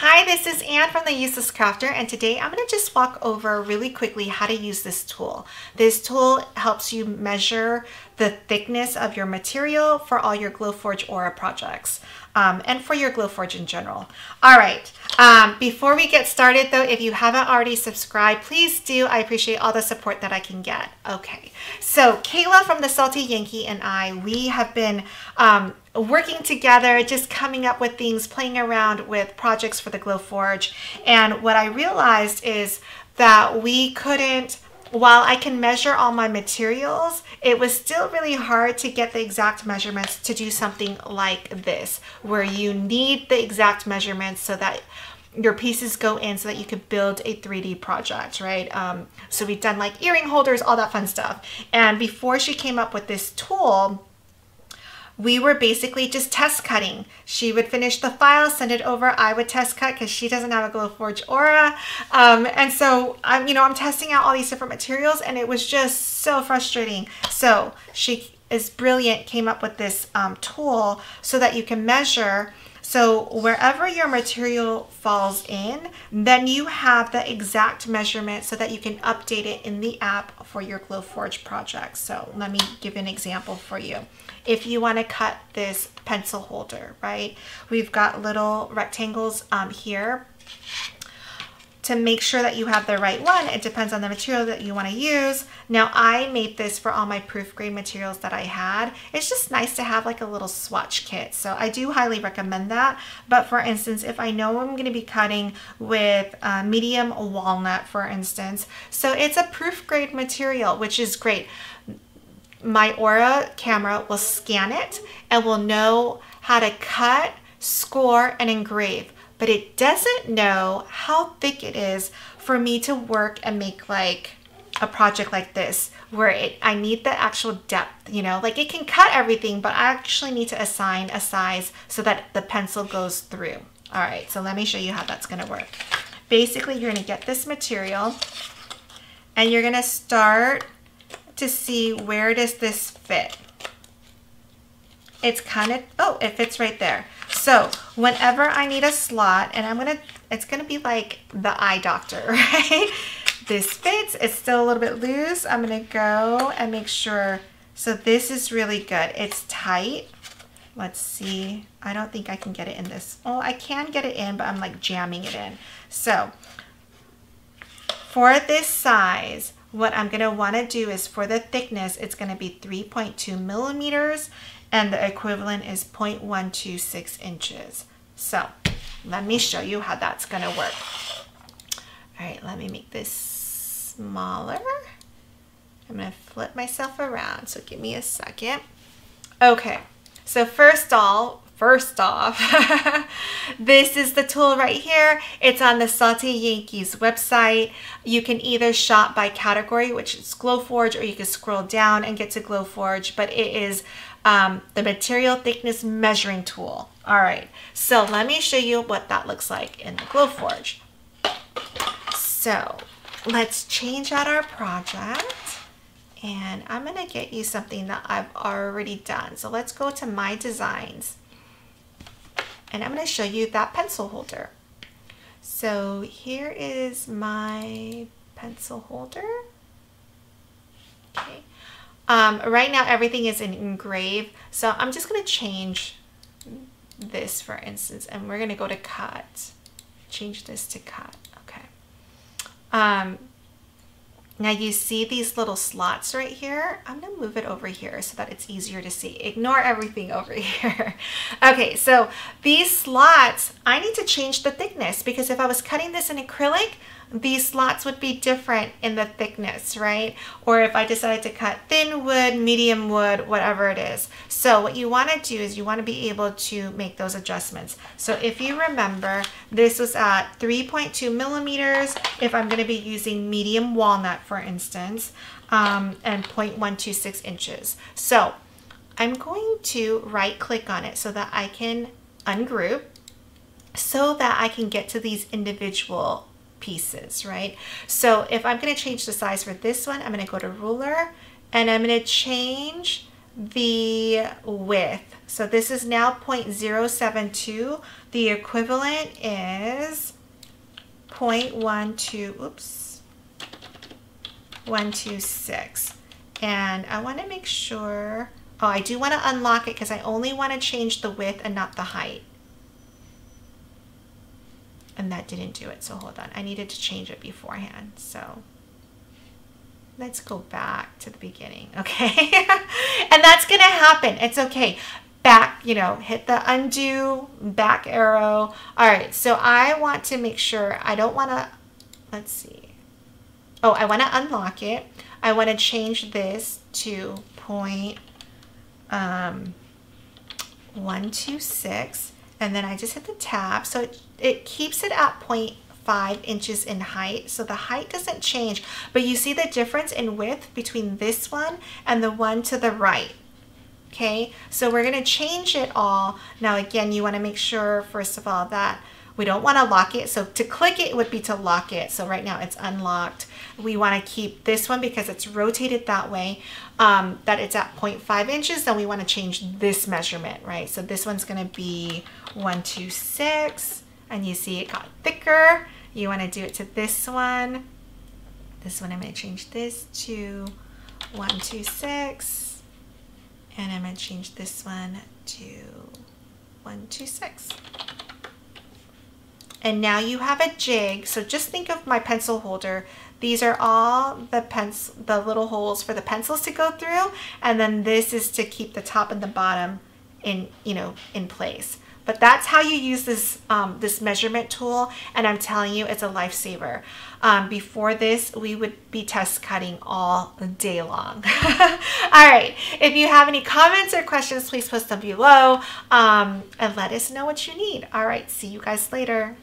Hi, this is Anne from The Useless Crafter and today I'm going to just walk over really quickly how to use this tool. This tool helps you measure the thickness of your material for all your Glowforge Aura projects um, and for your Glowforge in general. All right, um, before we get started though, if you haven't already subscribed, please do. I appreciate all the support that I can get. Okay, so Kayla from the Salty Yankee and I, we have been um, working together, just coming up with things, playing around with projects for the Glowforge. And what I realized is that we couldn't, while I can measure all my materials, it was still really hard to get the exact measurements to do something like this, where you need the exact measurements so that your pieces go in so that you could build a 3D project, right? Um, so we've done like earring holders, all that fun stuff. And before she came up with this tool, we were basically just test cutting. She would finish the file, send it over. I would test cut because she doesn't have a Glowforge Aura. Um, and so I'm, you know, I'm testing out all these different materials and it was just so frustrating. So she is brilliant, came up with this um, tool so that you can measure so wherever your material falls in, then you have the exact measurement so that you can update it in the app for your Glowforge project. So let me give an example for you. If you want to cut this pencil holder, right? We've got little rectangles um, here to make sure that you have the right one, it depends on the material that you want to use. Now I made this for all my proof grade materials that I had. It's just nice to have like a little swatch kit. So I do highly recommend that. But for instance, if I know I'm going to be cutting with uh, medium walnut, for instance, so it's a proof grade material, which is great. My Aura camera will scan it and will know how to cut, score, and engrave but it doesn't know how thick it is for me to work and make like a project like this where it I need the actual depth, you know, like it can cut everything, but I actually need to assign a size so that the pencil goes through. All right, so let me show you how that's gonna work. Basically, you're gonna get this material and you're gonna start to see where does this fit. It's kind of, oh, it fits right there. So whenever I need a slot, and I'm gonna, it's gonna be like the eye doctor, right? This fits, it's still a little bit loose. I'm gonna go and make sure, so this is really good. It's tight. Let's see, I don't think I can get it in this. Oh, I can get it in, but I'm like jamming it in. So for this size, what I'm gonna wanna do is for the thickness, it's gonna be 3.2 millimeters and the equivalent is 0.126 inches. So let me show you how that's gonna work. All right, let me make this smaller. I'm gonna flip myself around, so give me a second. Okay, so first all, first off, this is the tool right here. It's on the Salty Yankees website. You can either shop by category, which is Glowforge, or you can scroll down and get to Glowforge, but it is um, the material thickness measuring tool. All right, so let me show you what that looks like in the Glowforge. So let's change out our project and I'm gonna get you something that I've already done. So let's go to my designs and I'm gonna show you that pencil holder. So here is my pencil holder. Um, right now everything is in engrave, so I'm just going to change this for instance, and we're going to go to cut. Change this to cut, okay. Um, now you see these little slots right here. I'm gonna move it over here so that it's easier to see. Ignore everything over here. okay, so these slots, I need to change the thickness because if I was cutting this in acrylic, these slots would be different in the thickness, right? Or if I decided to cut thin wood, medium wood, whatever it is. So what you wanna do is you wanna be able to make those adjustments. So if you remember, this was at 3.2 millimeters. If I'm gonna be using medium walnut, for instance, um, and 0.126 inches. So I'm going to right click on it so that I can ungroup so that I can get to these individual pieces, right? So if I'm going to change the size for this one, I'm going to go to ruler and I'm going to change the width. So this is now 0.072. The equivalent is 0.12, oops, 126. And I want to make sure, oh, I do want to unlock it because I only want to change the width and not the height. And that didn't do it, so hold on. I needed to change it beforehand, so let's go back to the beginning, okay? and that's gonna happen, it's okay. Back, you know, hit the undo, back arrow. All right, so I want to make sure, I don't wanna, let's see. Oh, I wanna unlock it. I wanna change this to point um, 126, and then I just hit the tab. So it, it keeps it at point 0.5 inches in height. So the height doesn't change, but you see the difference in width between this one and the one to the right. Okay, so we're gonna change it all. Now again, you wanna make sure, first of all, that we don't wanna lock it. So to click it would be to lock it. So right now it's unlocked. We wanna keep this one because it's rotated that way, um, that it's at 0.5 inches, then we wanna change this measurement, right? So this one's gonna be 126, and you see it got thicker. You want to do it to this one. This one I'm going to change this to 126. And I'm going to change this one to 126. And now you have a jig. So just think of my pencil holder. These are all the pens, the little holes for the pencils to go through. And then this is to keep the top and the bottom in, you know, in place. But that's how you use this, um, this measurement tool. And I'm telling you, it's a lifesaver. Um, before this, we would be test cutting all day long. all right. If you have any comments or questions, please post them below um, and let us know what you need. All right. See you guys later.